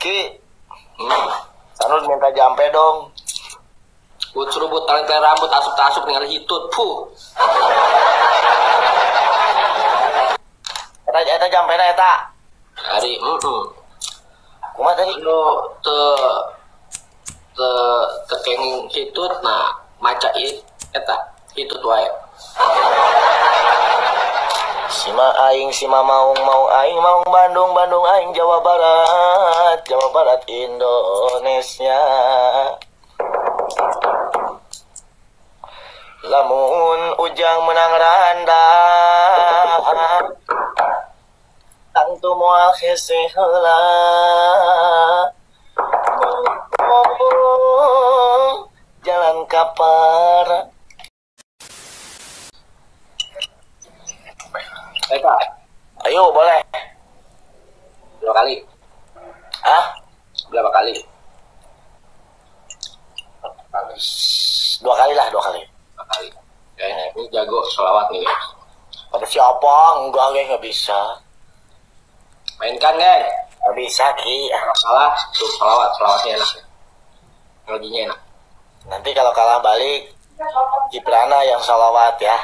Ki, Hmm. Sanus minta jampe dong. Buat serubut tarik tarik rambut asup asup tinggal hitut. Puh. Eta eta jampe eta. Hari, hmm. Kumaha tadi? Anu te te tekeng hitut nah maca it eta hitut wae. Sima aing sima maung maung aing maung Bandung Bandung aing Jawa Barat. Jawa Barat Indonesia. Lamun ujang menang randa Tangtu moal hese heula. Jalan kapar Eka, Ayo boleh berapa kali? Ah Berapa kali? dua kali lah dua kali Berapa kali? Kayaknya ini jago sholawat nih guys. pada siapa enggak geng nggak bisa Mainkan geng. nggak bisa ki Kalau kalah tuh sholawat, sholawatnya enak. Melodinya enak. nanti kalau kalah balik Ciprana yang salawat ya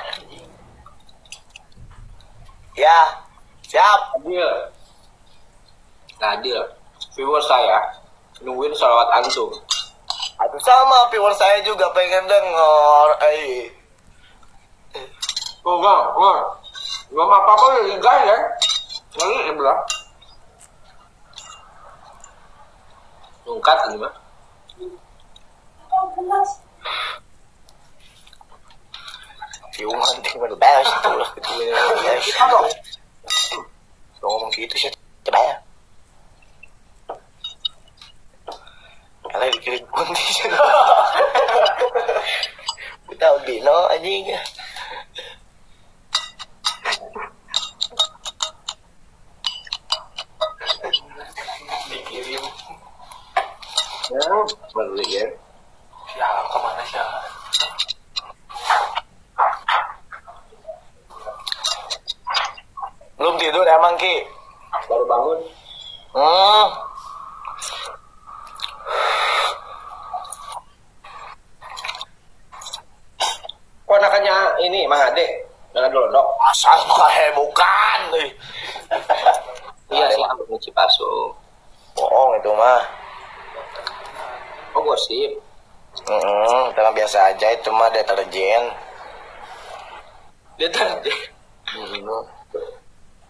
ya siap Adil. Nah, adil. Viewer saya nungguin sholawat antum. Aduh sama viewer saya juga pengen denger eh Oh enggak, enggak. Enggak apa-apa ya, enggak ya. Lagi ya belah. Ungkat ini mah. Piungan tinggal beres itu lah gitu beres Kalau ngomong gitu sih coba ya Kalian dikirim kunti Kita bino anjing dikirim Ya, beli ya. ya ke mana sih belum tidur emang ki Baru bangun. hmm ini Mang Ade? Dengan Lodok. asal kayak bukan. Iya sih, aku Cipasu. bohong itu mah Oh, gosip. Hmm, karena biasa aja itu mah deterjen.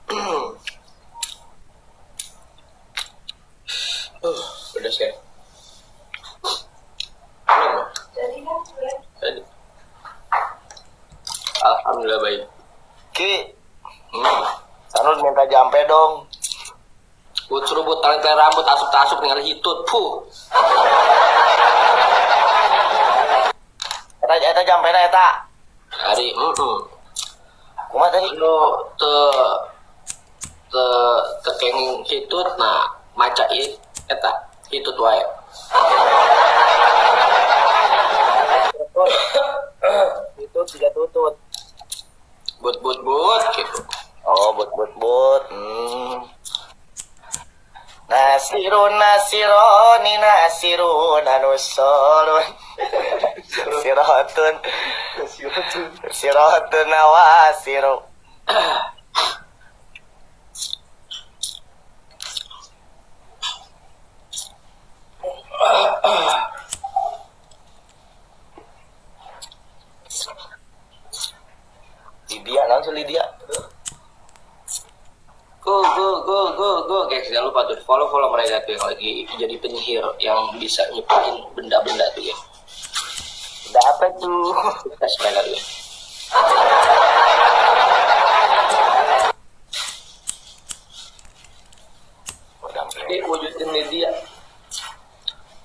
Hmm. Uh, udah sih. Belum, Bang? Tadi. Alhamdulillah baik. Ki, Hmm. Jampe dong. Buat serubut tarik tarik rambut asup asup tinggal hitut. Puh. Eta eta jampe eta. Hari, hmm. Kumaha tadi? Anu te te tekeng hitut nah maca it eta hitut wae. itu tiga tutut. But but but gitu. Oh, but but but. Hmm. Nasirun nasironi nasirun anusolun Siratun Siratun nawasiru Lydia langsung Lydia Go go go go go guys jangan lupa tuh follow follow mereka tuh yang lagi jadi penyihir yang bisa nyiptain benda-benda tuh ya. Udah apa tuh? Tes mereka tuh. ya. Ini wujudin media.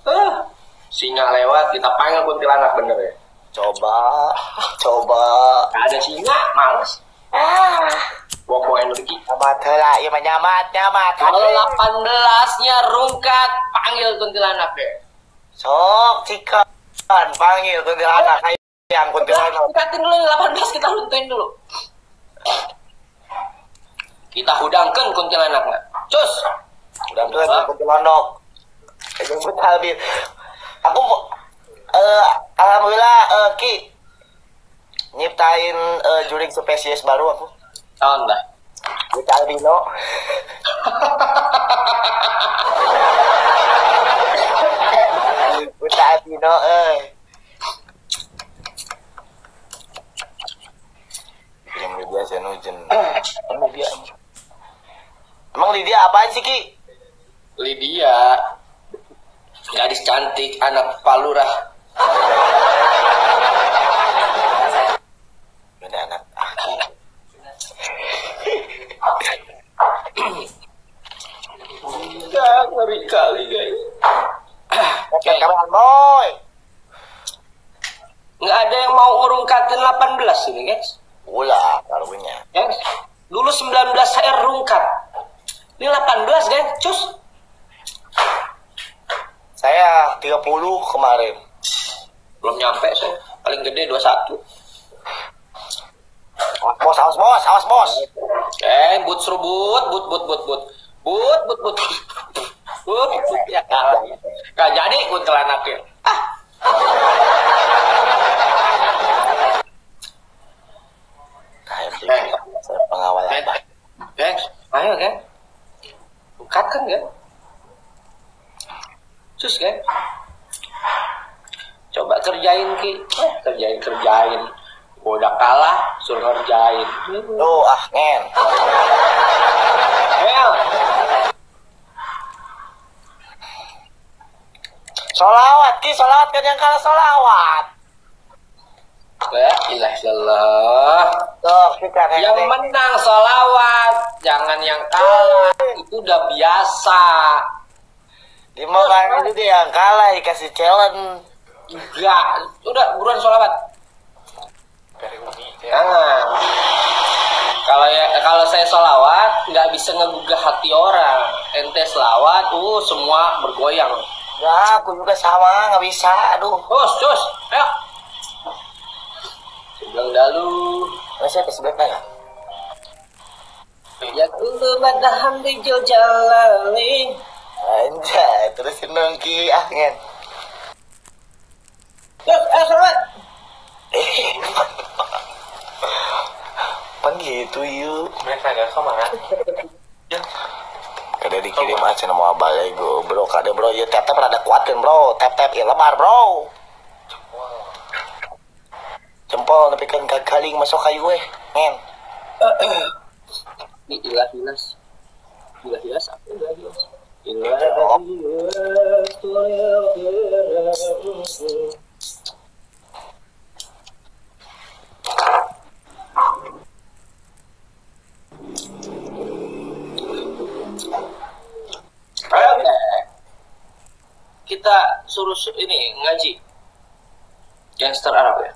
Ah, singa lewat kita panggil kuntilanak bener ya. Coba, coba. Gak ada singa, males. Ah, Buang-buang energi. nyamat lah, iya mah nyamat, nyamat. Kalau 18-nya rungkat, panggil kuntilanak deh. Sok, cikan, panggil kuntilanak, yang Udah, kuntilanak. tingkatin dulu 18 kita runtuhin dulu. Kita hudangkan kuntilanaknya. Cus. Udah tuh, kuntilanak. Jemput Albin. Aku mau- eh alhamdulillah eh, Ki nyiptain eh, juring spesies baru aku. Tahun dah. Kita albino. Buta albino eh. Yang Lydia Senujen. Emang dia Emang Lydia apaan sih Ki? Lydia. Gadis cantik, anak palurah. Ini anak ah, Ki. Ya, ngeri kali guys. Oke, kawan boy. Nggak ada yang mau ngurungkatin 18 ini guys. Ulah karunya. Guys, dulu 19 saya rungkat. Ini 18 guys, cus. Saya 30 kemarin. Belum nyampe saya. Paling gede 21. Awas bos, awas bos, awas bos. Eh, but suruh but, but, but, but, but. But, but, but. But, ya kalah. Gak jadi but kelanaknya. Ah, Nah, itu saya pengawal apa? guys, ayo kan. Bukat kan kan? Cus kan? Coba kerjain ki, eh, kerjain kerjain. Gua udah kalah, suruh ngerjain. Tuh, ah, ngen. Hell, Solawat, Ki, solawat kan yang kalah solawat. la ilah illallah. Tuh, kita Yang menang solawat, jangan yang kalah. Itu udah biasa. Lima orang itu dia yang kalah dikasih challenge. Enggak, udah buruan solawat. Jangan. Kalau ya kalau saya solawat nggak bisa ngegugah hati orang. Ente selawat, uh semua bergoyang. Ya, aku juga sama, nggak bisa. Aduh, Cus, cus, ayo. Bilang dalu. masih apa sebenarnya? Ya kullu badaham di jalali. Anjay, terusin dong Ki, ah ngen. Cus, ayo solawat. Eh, gitu yuk. Mereka gak ke mana? Kada dikirim aja nama abalai bro, bro kada bro, ya tap tap rada kuat kan bro, tap tap ya lebar bro. Jempol tapi kan kagaling masuk kayu eh, ngen. Ini ilah hilas. Ilah hilas apa ilah hilas? Ilah Jawab. hilas. Oke. Kita suruh su- ini ngaji. Gangster Arab ya.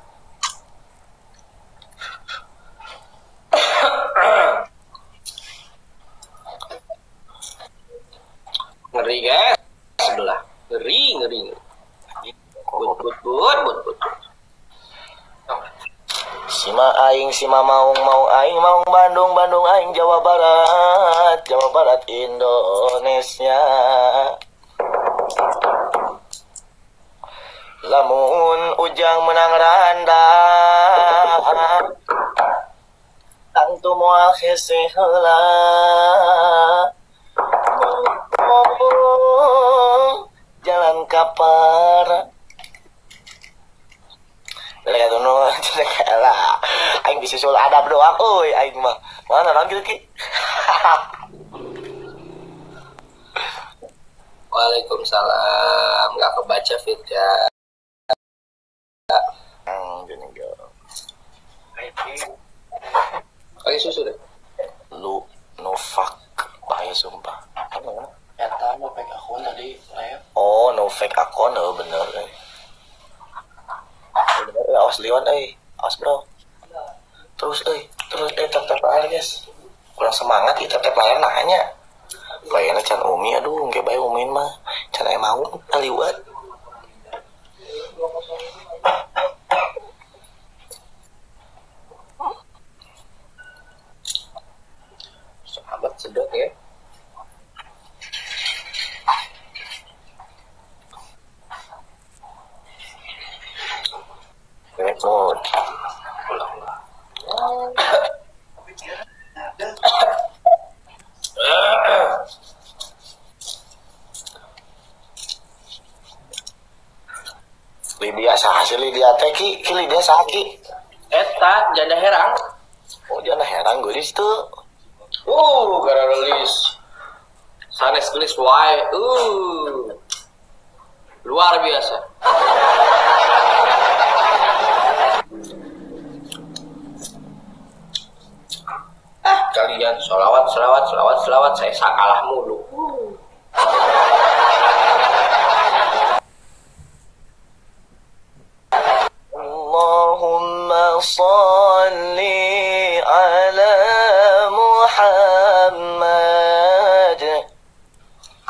Ngeri guys. Sebelah. Ngeri, ngeri. But, but, but, but, but. Sima aing sima maung maung aing maung Bandung Bandung aing Jawa Barat Jawa Barat Indonesia Lamun ujang menang randa Tangtu moal hese heula Jalan kapar Lek atuh cek lah. Aing disusul adab doang euy aing mah. Mana gitu ki? Waalaikumsalam. Nggak kebaca fit ya. Hmm, gini go. Pakai susu deh. Lu no fuck bahaya sumpah. Apa? Eta mau pakai akun tadi live. Oh, no fake akun oh bener eh. Bener, eh, awas liwan eh. Awas bro. Terus eh, terus eh tap tap air guys. Kurang semangat kita tap layar nanya. Layarnya can umi aduh nggak baik umin mah. Can aya mau ya sah dia teki ki. Kili dia sakit. eta janda herang. Oh janda herang gulis tuh. Uh gara gulis sanes gulis wae. Uh. Luar biasa. Ah kalian sholawat sholawat sholawat sholawat saya sakalah mulu.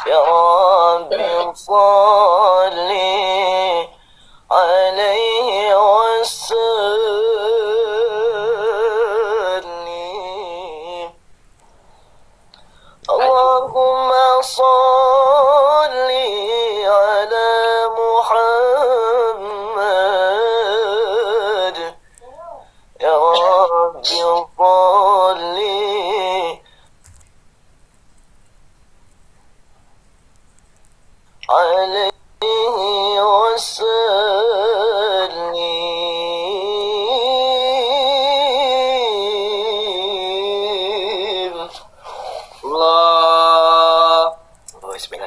يا رب صل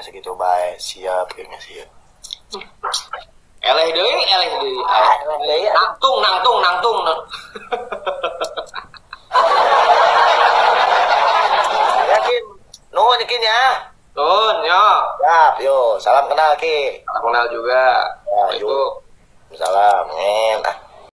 segitu baik, siap kayaknya siap. Eleh deui, eleh deui. eleh deui. Nangtung, nangtung, nangtung. Yakin? Nuhun yakin ya. Tuh, yo. Siap, yo, salam kenal Ki. Salam kenal juga. Ya, Itu yuk.